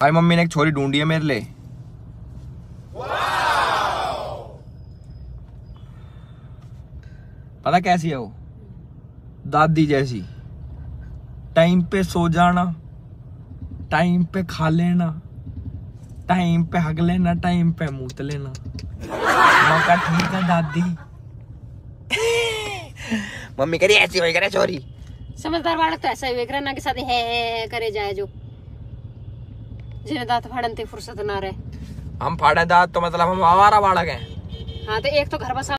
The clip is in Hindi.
भाई मम्मी ने एक छोरी ढूंढी है मेरे लिए। पता कैसी है वो? दादी जैसी। टाइम पे सो जाना टाइम पे खा लेना टाइम पे हग लेना टाइम पे मूत लेना। मैं कहा ठीक है दादी। मम्मी कह रही ऐसी वही करे छोरी। समझदार बालक तो ऐसा ही वेख ना के साथ है करे जाए जो। जिन्हें दांत फाड़न ते फुर्सत ना रहे। हम फाड़े दांत तो मतलब हम आवारा बाड़क हैं। हाँ तो एक तो घर बसा